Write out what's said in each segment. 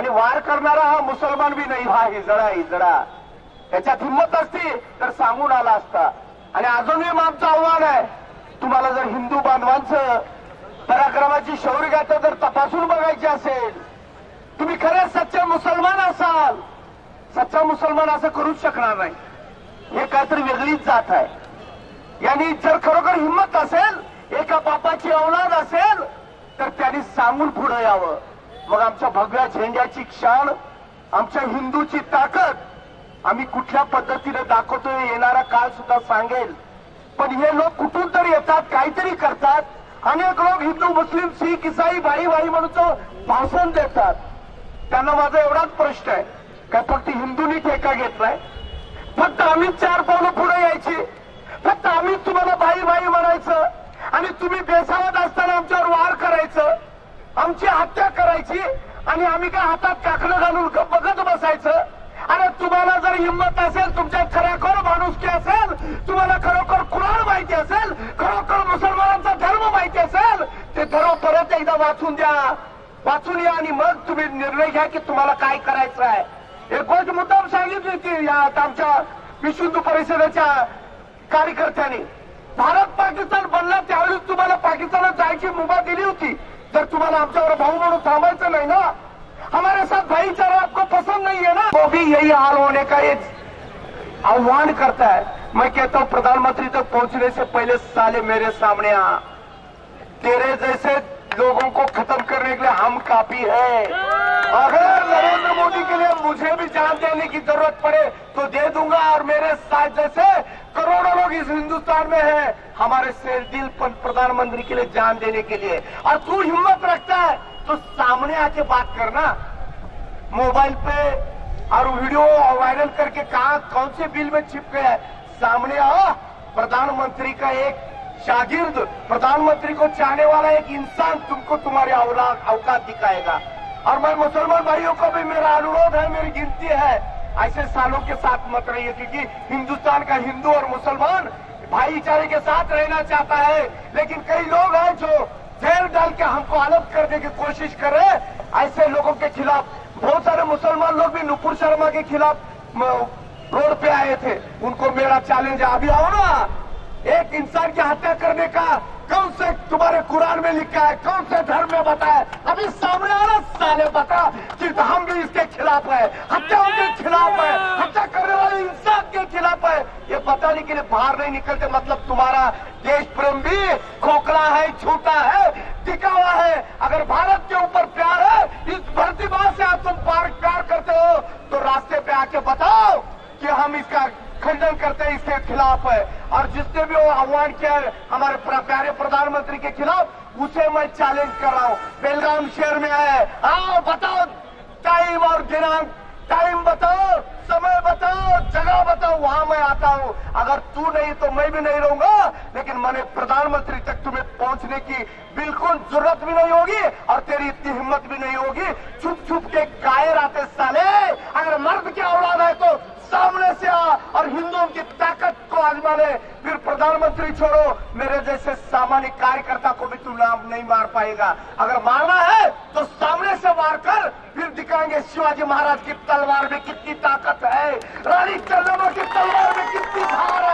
आणि वार करणारा हा मुसलमान बी नाही हा हिजडा हिजडा. याच्यात हिंमत असती तर सांगून आला असता. आणि अजूनही आमचं आव्हान आहे तुम्हाला जर हिंदू बांधवांचं पराक्रमाची शौर्यगाथा जर तपासून बघायची असेल तुम्ही खरंच सच्चा मुसलमान असाल. सच्चा मुसलमान असं करूच शकणार नाही. हे काहीतरी वेगळीच जात आहे. यांनी जर खरोखर हिंमत असेल एका बापाची औलाद असेल तर त्यांनी सांगून पुढे यावं. मग आमच्या भगव्या झेंड्याची क्षण आमच्या हिंदूची ताकद आम्ही कुठल्या पद्धतीने दाखवतोय येणारा काळ सुद्धा सांगेल. पण हे लोक कुठून तरी येतात काहीतरी करतात. अनेक लोक हिंदू मुस्लिम शीख इसाई भाई भाई म्हणून भाषण देतात. त्यांना माझा एवढाच प्रश्न आहे. काय फक्त हिंदूंनी ठेका घेतलाय? फक्त आम्ही चार पावलं पुढे यायची. फक्त आम्ही तुम्हाला भाई भाई म्हणायचं. आणि तुम्ही बेसावत असताना आमच्यावर वार करायचं. आमची हत्या करायची आणि आम्ही काय हातात काकडं घालून बघत बसायचं? अरे तुम्हाला जर हिंमत असेल तुमच्या खराखर माणुसकी असेल तुम्हाला खरोखर कुराण माहिती असेल खरोखर मुसलमानांचा धर्म माहिती असेल ते धर्म परत एकदा वाचून द्या. वाचून या आणि मग तुम्ही निर्णय घ्या की तुम्हाला काय करायचं आहे. एक गोष्ट मुद्दाम सांगितली की या आमच्या विश्व हिंदू परिषदेच्या कार्यकर्त्यांनी. भारत पाकिस्तान बनला त्यावेळेस तुम्हाला पाकिस्तानात जायची मुभा दिली होती. तर तुम्हाला आमच्यावर भाऊ म्हणून थांबायचं नाही ना, हमारे साथ भाईचारा आपको पसंद नहीं है ना वो भी यही हाल होने का एक आह्वान करता है। मैं कहता हूँ, प्रधानमंत्री तक पहुँचने से पहले साले मेरे सामने आ। तेरे जैसे लोगों को खत्म करने के लिए हम काफ़ी है। अगर नरेंद्र मोदी के लिए मुझे भी जान देने की ज़रूरत पड़े तो दे दूँगा और मेरे साथ जैसे करोड़ों लोग इस हिंदुस्तान में हैं, हमारे से दिल पर प्रधानमंत्री के लिए जान देने के लिए। और तू हिम्मत रखता है तो सामने आके बात करना। मोबाइल पे और वीडियो वायरल करके कहा, कौन से बिल में छिप गया है? सामने आओ, प्रधानमंत्री का एक शागिर्द, प्रधानमंत्री को चाहने वाला एक इंसान तुमको तुम्हारे औकात दिखाएगा। और मैं मुसलमान भाइयों को भी मेरा अनुरोध है, मेरी गिनती है। ऐसे सालों के साथ मत रहिए, क्योंकि हिंदुस्तान का हिंदू और मुसलमान भाईचारे के साथ रहना चाहता है। लेकिन कई लोग हैं जो जेल डाल के हमको अलग करने की कोशिश कर रहे ऐसे लोगों के खिलाफ, बहुत सारे मुसलमान लोग भी नुपुर शर्मा के खिलाफ रोड पे आए थे। उनको मेरा चैलेंज अभी आओ ना। एक इंसान की हत्या करने का से तुम्हारे कुरान में लिखा है, कौन से धर्म में बताया अभी सामने आना साले बता, कि हम भी इसके खिलाफ है। हत्या उनके खिलाफ है, हत्या करने वाले इंसान के खिलाफ है। ये बताने के लिए बाहर नहीं निकलते मतलब तुम्हारा देश प्रेम भी खोखला है छोटा है टिका हुआ है। अगर भारत के ऊपर प्यार है, इस भर्ती से आप तुम प्यार करते हो तो रास्ते पे आके बताओ कि हम इसका खंडन करते हैं इसके खिलाफ। है और जिसने भी वो आह्वान किया है, हमारे प्यारे प्रधानमंत्री के खिलाफ, उसे मैं चैलेंज कर रहा हूँ। बेलगाम शहर में है। आओ, बताओ टाइम और दिनांक। टाइम बताओ, समय बताओ, जगह बताओ, वहाँ मैं आता हूँ। अगर तू नहीं तो मैं भी नहीं रहूँगा। लेकिन मैंने प्रधानमंत्री तक तुम्हें पहुँचने की बिल्कुल ज़रूरत भी नहीं होगी, और तेरी इतनी हिम्मत भी नहीं होगी। छुप छुप के गायर आते साले अगर मर्द की औलाद है तो सामने से आ और हिंदुओं की ताकत को आजमा ले फिर प्रधानमंत्री छोड़ो। मेरे जैसे सामान्य कार्यकर्ता को भी तू नाम नहीं मार पाएगा। अगर मारना है तो सामने से मार कर फिर दिखाएँगे शिवाजी महाराज की तलवार में कितनी ताकत है। रानी चंद्रमा की तलवार में कितनी धार है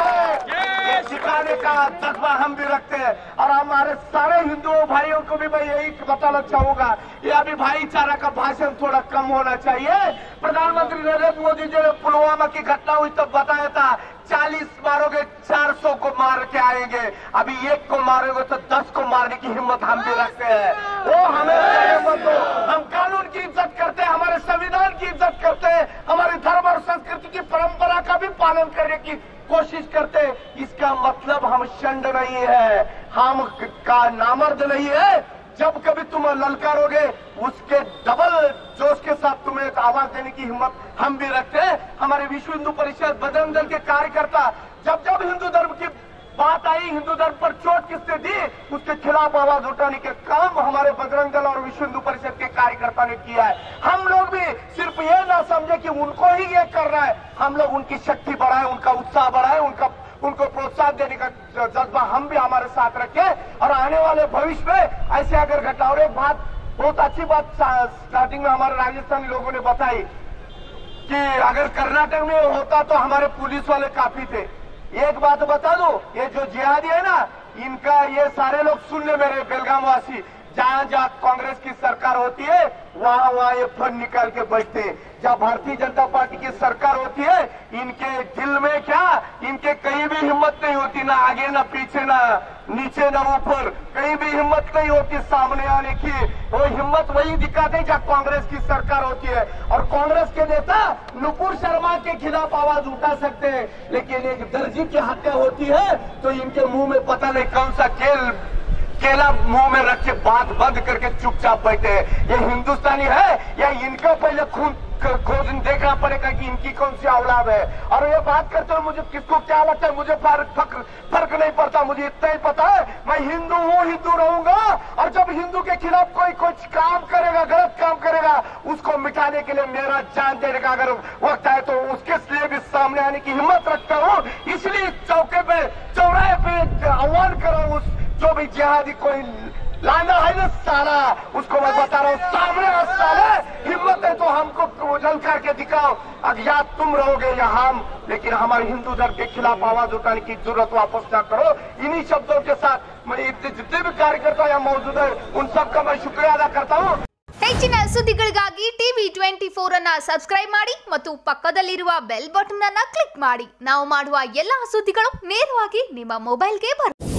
सिखाने का जज्बा हम भी रखते हैं। और हमारे सारे हिंदुओं भाइयों को भी मैं यही बताना चाहूँगा ये अभी भाईचारा का भाषण थोड़ा कम होना चाहिए। प्रधानमंत्री नरेंद्र मोदी जो पुलवामा की घटना हुई तब बताया था, चालीस मारोगे चार सौ को मार के आएँगे। अभी एक को मारोगे तो दस को मारने की हिम्मत हम भी रखते हैं। वो हमें हिम्मत हो हम कानून की इज़्ज़त करते हैं, हमारे संविधान की इज़्ज़त करते हैं, हमारे धर्म और संस्कृति की परंपरा पालन करने की कोशिश करते इसका मतलब हम शंड नहीं है, हम का नामर्द नहीं है। जब कभी तुम ललकारोगे, उसके डबल जोश के साथ तुम्हें एक आवाज़ देने की हिम्मत हम भी रखते हैं। हमारे विश्व हिंदू परिषद बजरंग दल के कार्यकर्ता, जब जब हिंदू धर्म की बात आई हिंदू धर्म पर चोट किसने दी? उसके खिलाफ आवाज़ उठाने के काम हमारे बजरंग दल और विश्व हिंदू परिषद के कार्यकर्ता ने किया है। हम लोग भी सिर्फ़ ये ना समझे कि उनको ही ये कर रहा है। हम लोग उनकी शक्ति बढ़ाए, उनका उत्साह बढ़ाए, उनका उनको प्रोत्साहन देने का जज्बा हम भी हमारे साथ रखे और आने वाले भविष्य में ऐसे अगर घटना और एक बात, बहुत अच्छी बात स्टार्टिंग में हमारे राजस्थानी लोगों ने बताई कि अगर कर्नाटक में होता तो हमारे पुलिस वाले काफ़ी थे। एक बात बता दो, ये जो जिहादी है ना, इनका ये सारे लोग सुन ले मेरे बेलगाम वासी जहाँ जहाँ कांग्रेस की सरकार होती है, वहाँ वहाँ ये फंड निकाल के बैठते हैं। जहाँ भारतीय जनता पार्टी की सरकार होती है, इनके दिल में क्या? इनके कहीं भी हिम्मत नहीं होती ना आगे, ना पीछे, ना नीचे, ना ऊपर। कहीं भी हिम्मत नहीं होती सामने आने की। वो हिम्मत वही दिखाते जहाँ कांग्रेस की सरकार होती है। और कांग्रेस के नेता नुपुर शर्मा के खिलाफ आवाज़ उठा सकते हैं, लेकिन एक दर्जी की हत्या होती है तो इनके मुँह में पता नहीं कौन सा खेल केला मुँह में रख के बात बंद करके चुपचाप बैठे हैं। ये हिंदुस्तानी है? या इनका पहले खून खोज देखना पड़ेगा कि इनकी कौन सी औलाद है? और ये बात करते हो मुझे किसको क्या लगता है? मुझे फ़र्क फ़र्क नहीं पड़ता, मुझे इतना ही पता है। मैं हिंदू हूँ, हिंदू रहूँगा। और जब हिंदू के खिलाफ कोई कुछ काम करेगा, गलत काम करेगा, उसको मिटाने के लिए मेरा जान देने का अगर वक्त आए तो उसके लिए भी सामने आने की हिम्मत रखता हूँ इसलिए चौके पे चौराहे पे आह्वान कर रहा हूँ उस जो भी जिहादी कोई लाना है ना साला उसको मैं बता रहा हूँ सामने आ साले हिम्मत है तो हमको उजल करके दिखाओ अब या तुम रहोगे या हम लेकिन हमारे हिंदू धर्म के खिलाफ आवाज उठाने की जरूरत वापस ना करो इन्हीं शब्दों के साथ मैं इतने जितने भी कार्यकर्ता यहाँ मौजूद है उन सबका मैं शुक्रिया अदा करता हूँ ಹೆಚ್ಚಿನ ಸುದ್ದಿಗಳಿಗಾಗಿ ಟಿವಿ ಟ್ವೆಂಟಿ ಫೋರ್ ಅನ್ನ ಸಬ್ಸ್ಕ್ರೈಬ್ ಮಾಡಿ ಮತ್ತು ಪಕ್ಕದಲ್ಲಿರುವ ಬೆಲ್ ಬಟನ್ ಅನ್ನ ಕ್ಲಿಕ್ ಮಾಡಿ ನಾವು ಮಾಡುವ ಎಲ್ಲಾ ಸುದ್ದಿಗಳು ನೇರವಾಗಿ ನಿಮ್ಮ ಮೊಬೈಲ್ಗೆ ಬರುತ್ತೆ